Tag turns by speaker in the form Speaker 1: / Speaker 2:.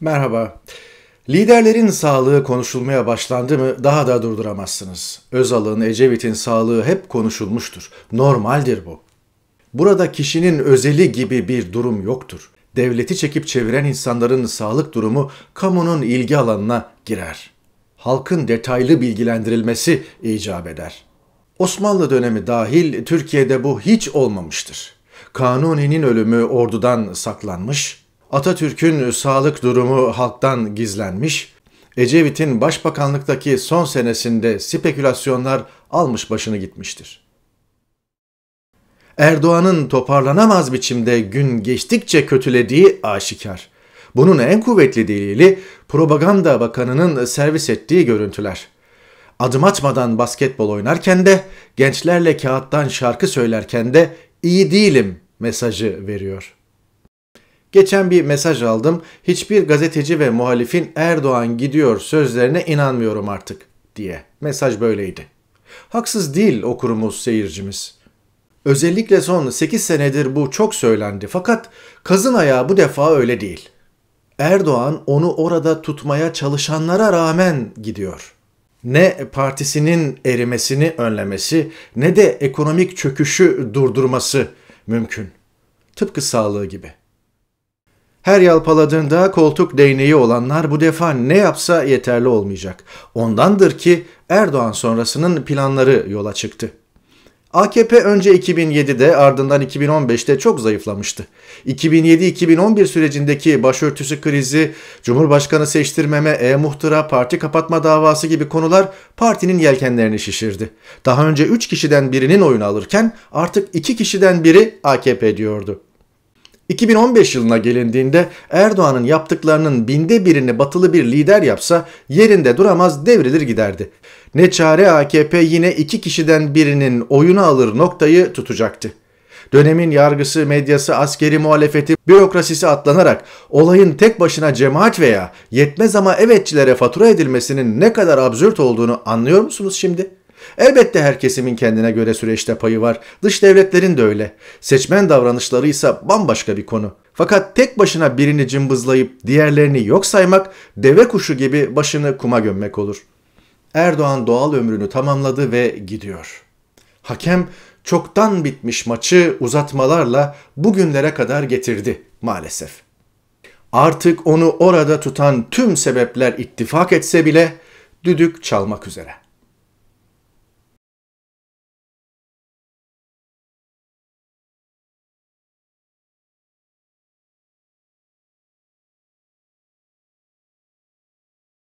Speaker 1: Merhaba. Liderlerin sağlığı konuşulmaya başlandı mı daha da durduramazsınız. Özal'ın, Ecevit'in sağlığı hep konuşulmuştur. Normaldir bu. Burada kişinin özeli gibi bir durum yoktur. Devleti çekip çeviren insanların sağlık durumu kamunun ilgi alanına girer. Halkın detaylı bilgilendirilmesi icap eder. Osmanlı dönemi dahil Türkiye'de bu hiç olmamıştır. Kanuni'nin ölümü ordudan saklanmış, Atatürk'ün sağlık durumu halktan gizlenmiş, Ecevit'in başbakanlıktaki son senesinde spekülasyonlar almış başını gitmiştir. Erdoğan'ın toparlanamaz biçimde gün geçtikçe kötülediği aşikar. Bunun en kuvvetli delili propaganda bakanının servis ettiği görüntüler. Adım atmadan basketbol oynarken de, gençlerle kağıttan şarkı söylerken de iyi değilim mesajı veriyor.'' Geçen bir mesaj aldım. Hiçbir gazeteci ve muhalifin Erdoğan gidiyor sözlerine inanmıyorum artık diye. Mesaj böyleydi. Haksız değil okurumuz, seyircimiz. Özellikle son 8 senedir bu çok söylendi fakat kazın ayağı bu defa öyle değil. Erdoğan onu orada tutmaya çalışanlara rağmen gidiyor. Ne partisinin erimesini önlemesi ne de ekonomik çöküşü durdurması mümkün. Tıpkı sağlığı gibi. Her yalpaladığında koltuk değneği olanlar bu defa ne yapsa yeterli olmayacak. Ondandır ki Erdoğan sonrasının planları yola çıktı. AKP önce 2007'de ardından 2015'te çok zayıflamıştı. 2007-2011 sürecindeki başörtüsü krizi, Cumhurbaşkanı seçtirmeme, e-muhtıra, parti kapatma davası gibi konular partinin yelkenlerini şişirdi. Daha önce 3 kişiden birinin oyunu alırken artık 2 kişiden biri AKP diyordu. 2015 yılına gelindiğinde Erdoğan'ın yaptıklarının binde birini batılı bir lider yapsa yerinde duramaz devrilir giderdi. Ne çare AKP yine iki kişiden birinin oyunu alır noktayı tutacaktı. Dönemin yargısı, medyası, askeri muhalefeti, bürokrasisi atlanarak olayın tek başına cemaat veya yetmez ama evetçilere fatura edilmesinin ne kadar absürt olduğunu anlıyor musunuz şimdi?'' Elbette her kesimin kendine göre süreçte payı var. Dış devletlerin de öyle. Seçmen davranışları ise bambaşka bir konu. Fakat tek başına birini cımbızlayıp diğerlerini yok saymak deve kuşu gibi başını kuma gömmek olur. Erdoğan doğal ömrünü tamamladı ve gidiyor. Hakem çoktan bitmiş maçı uzatmalarla bugünlere kadar getirdi maalesef. Artık onu orada tutan tüm sebepler ittifak etse bile düdük çalmak üzere.